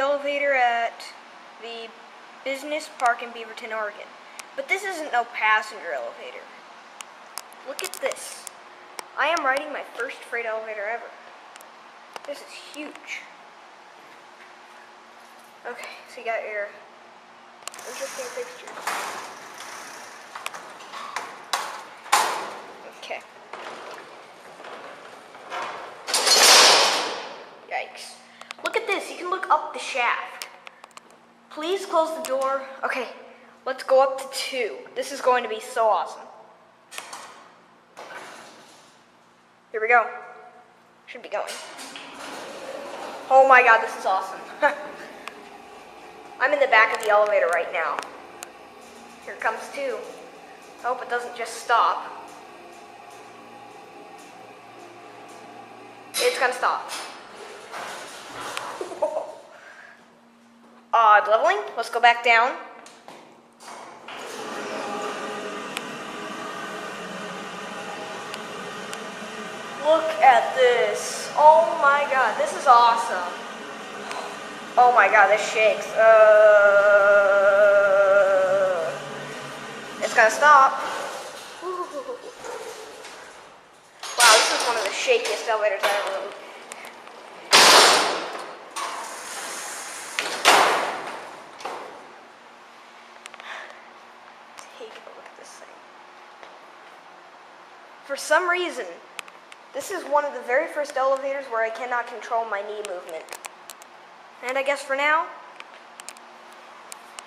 Elevator at the business park in Beaverton, Oregon. But this isn't no passenger elevator. Look at this. I am riding my first freight elevator ever. This is huge. Okay, so you got your interesting fixtures. Okay. Yikes. Look at this. You can look up the shaft. Please close the door. Okay, let's go up to two. This is going to be so awesome. Here we go. Should be going. Oh my god, this is awesome. I'm in the back of the elevator right now. Here comes two. I hope it doesn't just stop. It's gonna stop. Odd leveling. Let's go back down. Look at this. Oh my god, this is awesome. Oh my god, this shakes. Uh, it's gonna stop. Wow, this is one of the shakiest elevators I've ever rode. Take a look at this thing. For some reason, this is one of the very first elevators where I cannot control my knee movement. And I guess for now,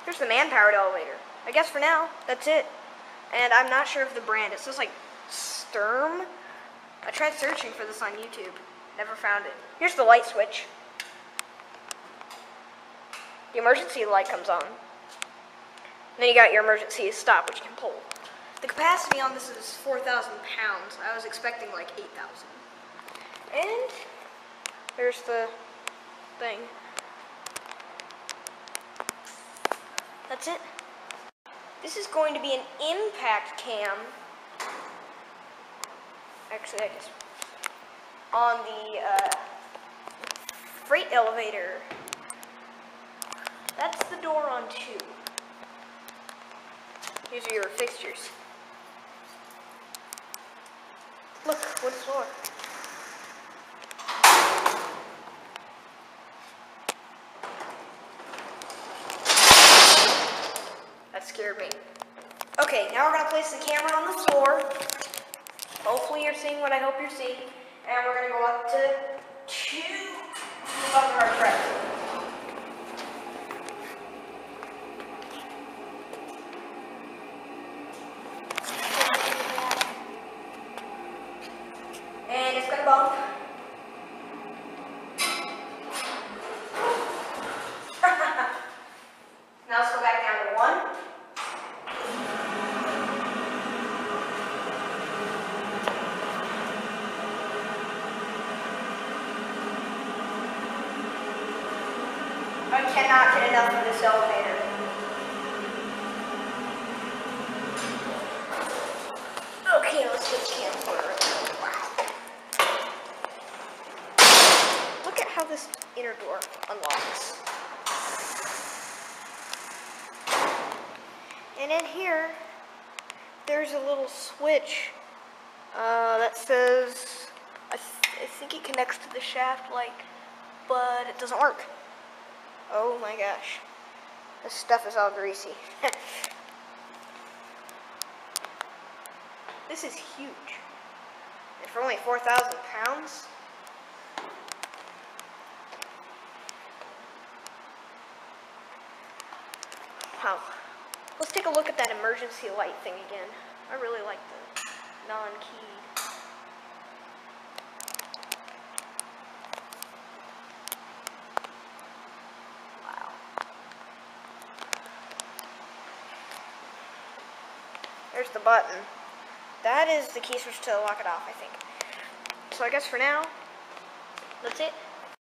here's the man-powered elevator. I guess for now, that's it. And I'm not sure of the brand. It says like Sturm. I tried searching for this on YouTube. Never found it. Here's the light switch. The emergency light comes on. Then you got your emergency stop, which you can pull. The capacity on this is 4,000 pounds. I was expecting like 8,000. And there's the thing. That's it. This is going to be an impact cam. Actually, I guess on the uh, freight elevator. That's the door on two. These are your fixtures. Look, wood floor. That scared me. Okay, now we're gonna place the camera on the floor. Hopefully you're seeing what I hope you're seeing. And we're gonna go up to two above the hard Bump. now let's go back down to one. I cannot get enough of this elevator. Okay, let's get camcorder. Wow. Look at how this inner door unlocks. And in here, there's a little switch uh, that says, I, th- I think it connects to the shaft like, but it doesn't work. Oh my gosh. This stuff is all greasy. this is huge. And for only 4,000 pounds? Wow. Let's take a look at that emergency light thing again. I really like the non-keyed. Wow. There's the button. That is the key switch to lock it off, I think. So I guess for now, that's it.